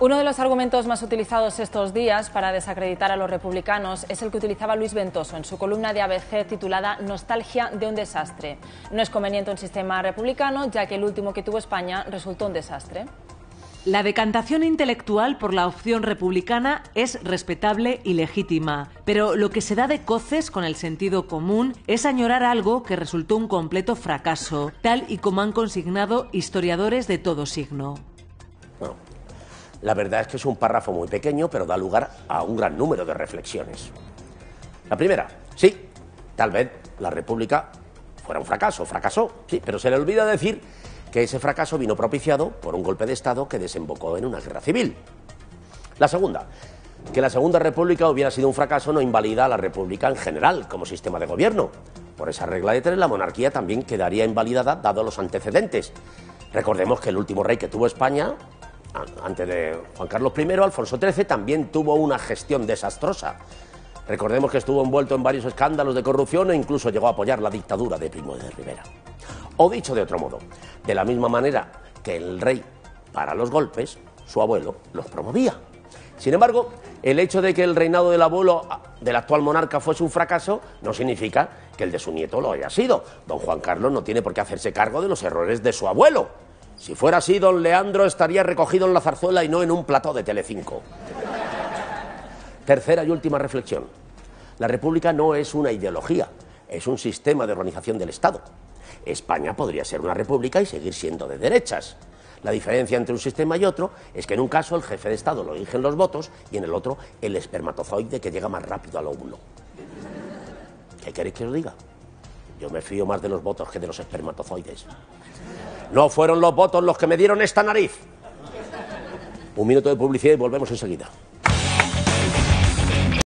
Uno de los argumentos más utilizados estos días para desacreditar a los republicanos es el que utilizaba Luis Ventoso en su columna de ABC titulada Nostalgia de un desastre. No es conveniente un sistema republicano, ya que el último que tuvo España resultó un desastre. La decantación intelectual por la opción republicana es respetable y legítima, pero lo que se da de coces con el sentido común es añorar algo que resultó un completo fracaso, tal y como han consignado historiadores de todo signo. La verdad es que es un párrafo muy pequeño, pero da lugar a un gran número de reflexiones. La primera, sí, tal vez la República fuera un fracaso, fracasó, sí, pero se le olvida decir que ese fracaso vino propiciado por un golpe de Estado que desembocó en una guerra civil. La segunda, que la Segunda República hubiera sido un fracaso no invalida a la República en general como sistema de gobierno. Por esa regla de tres, la monarquía también quedaría invalidada dado los antecedentes. Recordemos que el último rey que tuvo España antes de Juan Carlos I, Alfonso XIII también tuvo una gestión desastrosa. Recordemos que estuvo envuelto en varios escándalos de corrupción e incluso llegó a apoyar la dictadura de Primo de Rivera. O dicho de otro modo, de la misma manera que el rey para los golpes, su abuelo los promovía. Sin embargo, el hecho de que el reinado del abuelo del actual monarca fuese un fracaso no significa que el de su nieto lo haya sido. Don Juan Carlos no tiene por qué hacerse cargo de los errores de su abuelo. Si fuera así, don Leandro estaría recogido en la zarzuela y no en un plató de Telecinco. Tercera y última reflexión. La República no es una ideología, es un sistema de organización del Estado. España podría ser una república y seguir siendo de derechas. La diferencia entre un sistema y otro es que en un caso el jefe de Estado lo eligen los votos y en el otro el espermatozoide que llega más rápido al óvulo. ¿Qué queréis que os diga? Yo me fío más de los votos que de los espermatozoides. No fueron los votos los que me dieron esta nariz. Un minuto de publicidad y volvemos enseguida.